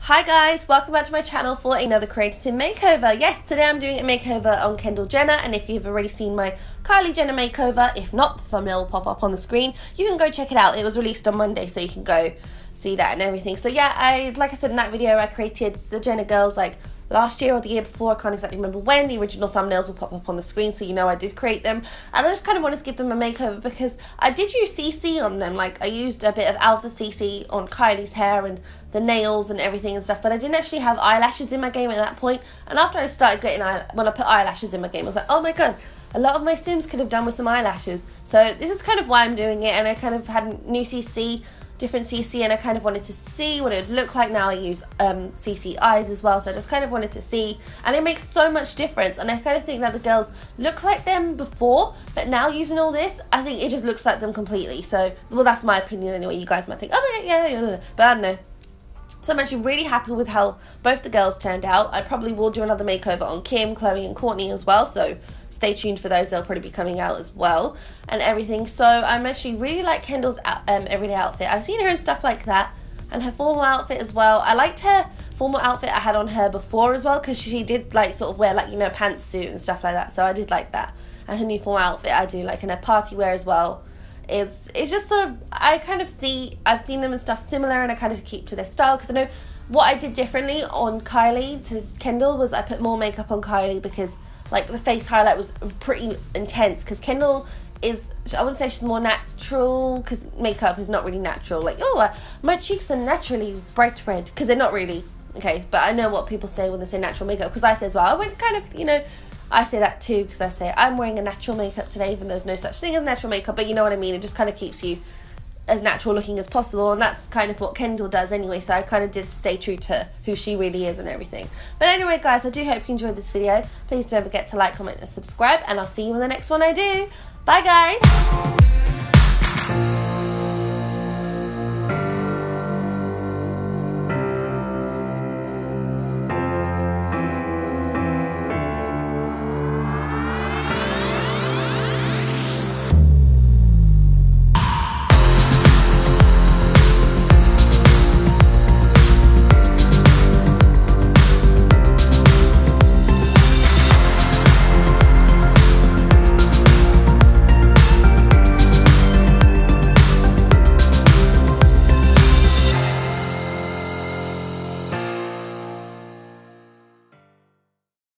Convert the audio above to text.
Hi guys, welcome back to my channel for another Creative makeover. Yes, today I'm doing a makeover on Kendall Jenner and if you've already seen my Kylie Jenner makeover, if not, the thumbnail will pop up on the screen. You can go check it out. It was released on Monday so you can go see that and everything. So yeah, I like I said in that video, I created the Jenner girls like last year or the year before, I can't exactly remember when. The original thumbnails will pop up on the screen so you know I did create them. And I just kind of wanted to give them a makeover because I did use CC on them. Like I used a bit of Alpha CC on Kylie's hair and the nails and everything and stuff, but I didn't actually have eyelashes in my game at that point. And after I started getting, when I put eyelashes in my game, I was like, oh my god, a lot of my Sims could have done with some eyelashes. So this is kind of why I'm doing it, and I kind of had new CC different CC and I kind of wanted to see what it would look like. Now I use um, CC eyes as well, so I just kind of wanted to see. And it makes so much difference. And I kind of think that the girls look like them before, but now using all this, I think it just looks like them completely. So, well, that's my opinion anyway. You guys might think, oh, yeah, yeah, yeah. But I don't know. So I'm actually really happy with how both the girls turned out. I probably will do another makeover on Kim, Khloé, and Kourtney as well. So stay tuned for those. They'll probably be coming out as well and everything. So I'm actually really like Kendall's um, everyday outfit. I've seen her in stuff like that and her formal outfit as well. I liked her formal outfit I had on her before as well because she did like sort of wear like you know pantsuit and stuff like that. So I did like that. And her new formal outfit I do like in her party wear as well. It's it's just sort of I kind of see I've seen them and stuff similar and I kind of keep to their style because I know what I did differently on Kylie to Kendall was I put more makeup on Kylie because like the face highlight was pretty intense because Kendall is I wouldn't say she's more natural because makeup is not really natural. Like oh uh, my cheeks are naturally bright red because they're not really okay. But I know what people say when they say natural makeup because I say as well. I went kind of you know I say that too because I say I'm wearing a natural makeup today, even though there's no such thing as natural makeup. But you know what I mean. It just kind of keeps you as natural looking as possible, and that's kind of what Kendall does anyway. So I kind of did stay true to who she really is and everything. But anyway, guys, I do hope you enjoyed this video. Please don't forget to like, comment, and subscribe, and I'll see you in the next one I do. Bye, guys.